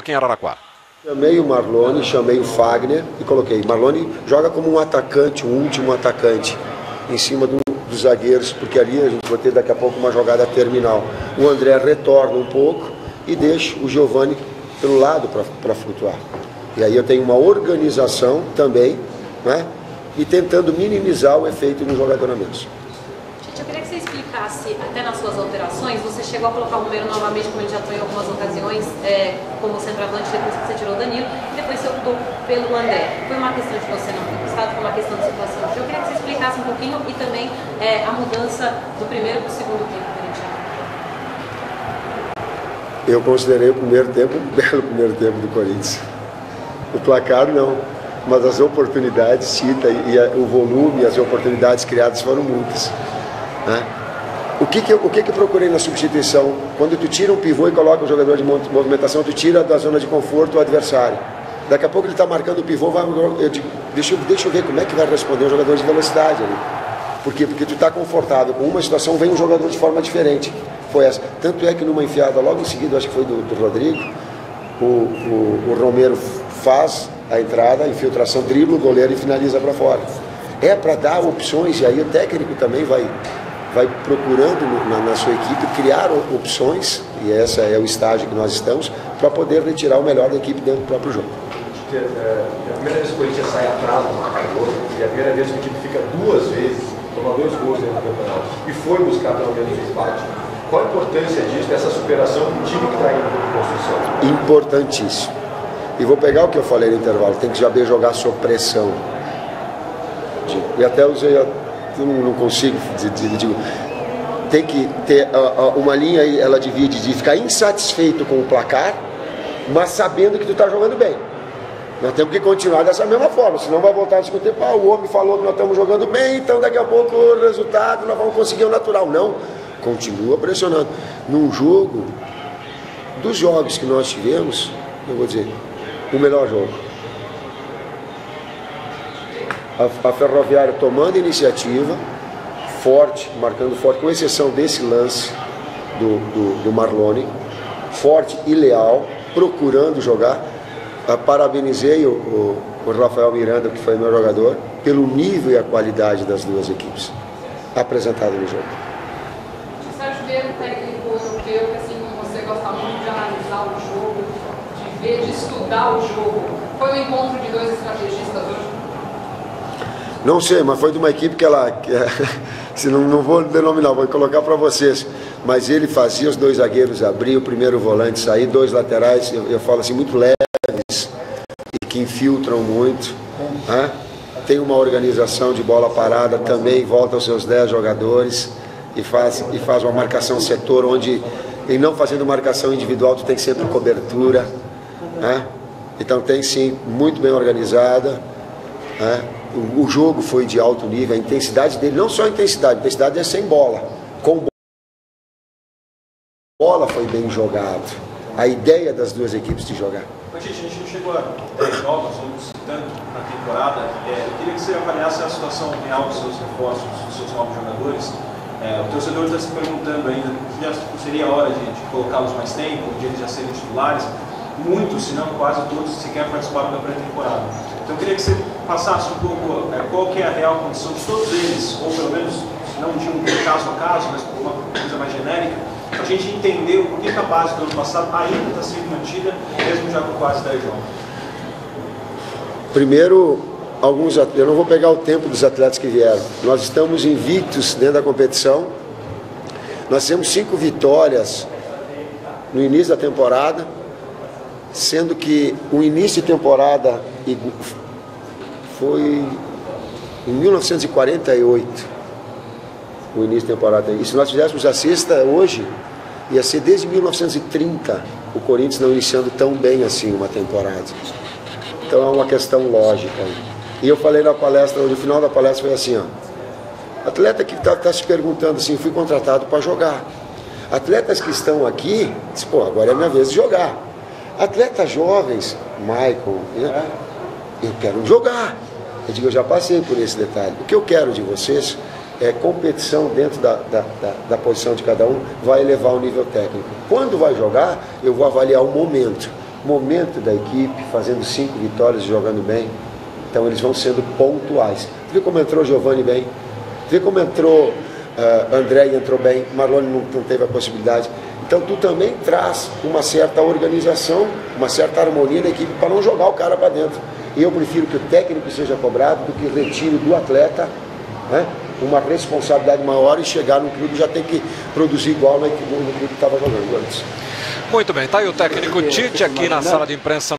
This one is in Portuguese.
aqui em Araraquara? Chamei o Marlone, chamei o Fagner e coloquei. Marlone joga como um atacante, um último atacante, em cima do, dos zagueiros, porque ali a gente vai ter daqui a pouco uma jogada terminal. O André retorna um pouco e deixa o Giovani pelo lado para flutuar. E aí eu tenho uma organização também, né? E tentando minimizar o efeito do jogador a menos explicasse, até nas suas alterações, você chegou a colocar o Romero novamente, como ele já foi em algumas ocasiões, é, como centroavante, depois que você tirou o Danilo, e depois você optou pelo André. Foi uma questão de você não ter gostado, foi uma questão de situação. Eu queria que você explicasse um pouquinho e também é, a mudança do primeiro para o segundo tempo Eu considerei o primeiro tempo um belo primeiro tempo do Corinthians. O placar não, mas as oportunidades, cita, e a, o volume, as oportunidades criadas foram muitas. Né? O que que, eu, o que que eu procurei na substituição? Quando tu tira um pivô e coloca um jogador de movimentação, tu tira da zona de conforto o adversário. Daqui a pouco ele está marcando o pivô, vai, eu digo, deixa, deixa eu ver como é que vai responder o jogador de velocidade ali. Por quê? Porque tu está confortável com uma situação, vem um jogador de forma diferente. Foi essa. Tanto é que numa enfiada logo em seguida, acho que foi do, do Rodrigo, o, o, o, Romero faz a entrada, a infiltração, dribla o goleiro e finaliza para fora. É para dar opções, e aí o técnico também vai, vai procurando na, na, sua equipe criar opções, e esse é o estágio que nós estamos, para poder retirar o melhor da equipe dentro do próprio jogo. É, é, a primeira vez que o Corinthians sai atrás do marcador, e a primeira vez que a equipe fica duas vezes, toma dois gols dentro do campeonato, e foi buscar pelo menos o empate. Qual a importância disso, dessa superação do time que está indo para construção? Importantíssimo. E vou pegar o que eu falei no intervalo, tem que saber jogar sob pressão. E até usei não, não consigo, digo, tem que ter uma linha aí, ela divide de ficar insatisfeito com o placar, mas sabendo que tu está jogando bem. Nós temos que continuar dessa mesma forma, senão vai voltar a tempo, ah, o homem falou que nós estamos jogando bem, então daqui a pouco o resultado nós vamos conseguir o natural. Não, continua pressionando. Num jogo, dos jogos que nós tivemos, eu vou dizer, o melhor jogo a, a Ferroviária tomando iniciativa, forte, marcando forte, com exceção desse lance do, do, do Marlone, forte e leal, procurando jogar. Uh, parabenizei o, o, o, Rafael Miranda, que foi meu jogador, pelo nível e a qualidade das duas equipes apresentadas no jogo. Sérgio Vieira, técnico europeu, que assim como você gosta muito de analisar o jogo, de ver, de estudar o jogo, foi um encontro de dois estrategistas hoje? Não sei, mas foi de uma equipe que ela. Que, se não, não vou denominar, vou colocar para vocês. Mas ele fazia os dois zagueiros abrir, o primeiro volante sair, dois laterais, eu, eu falo assim, muito leves e que infiltram muito. Né? Tem uma organização de bola parada também, volta aos seus 10 jogadores e faz, e faz uma marcação setor onde, em não fazendo marcação individual, tu tem sempre cobertura. Né? Então tem sim, muito bem organizada. Né? O, jogo foi de alto nível, a intensidade dele, não só a intensidade, a intensidade é sem bola. Com bola foi bem jogado. A ideia das duas equipes de jogar. Gente, a gente chegou a 10 jogos, ou tanto na temporada. É, eu queria que você avaliasse a situação real dos seus reforços, dos seus novos jogadores. É, o torcedor está se perguntando ainda já seria a hora de, de colocá-los mais tempo, de eles já serem titulares. Muitos, se não quase todos, sequer participaram da pré-temporada. Então eu queria que você passasse um pouco é, qual que é a real condição de todos eles, ou pelo menos, não de um caso a caso, mas uma coisa mais genérica, para a gente entender o que a base do ano passado ainda está sendo mantida, mesmo já com quase 10 jogos. Primeiro, alguns eu não vou pegar o tempo dos atletas que vieram. Nós estamos invictos dentro da competição. Nós temos cinco vitórias no início da temporada, sendo que o início de temporada foi em 1948, o início da temporada. E se nós fizéssemos a sexta hoje, ia ser desde 1930 o Corinthians não iniciando tão bem assim uma temporada. Então é uma questão lógica. E eu falei na palestra, no final da palestra foi assim, ó. Atleta que está tá se perguntando assim, fui contratado para jogar. Atletas que estão aqui, pô, agora é minha vez de jogar. Atletas jovens, Michael, né? eu quero jogar. Eu digo, eu já passei por esse detalhe. O que eu quero de vocês é competição dentro da, da, da, da posição de cada um, vai elevar o nível técnico. Quando vai jogar, eu vou avaliar o momento. momento da equipe, fazendo cinco vitórias e jogando bem. Então eles vão sendo pontuais. Vê como entrou Giovanni bem? Vê como entrou uh, André e entrou bem, Marlone não, não teve a possibilidade. Então tu também traz uma certa organização, uma certa harmonia da equipe para não jogar o cara para dentro. Eu prefiro que o técnico seja cobrado do que retire do atleta né, uma responsabilidade maior e chegar no clube já tem que produzir igual no clube que estava jogando antes. Muito bem, tá aí o técnico Tite aqui na sala de imprensa.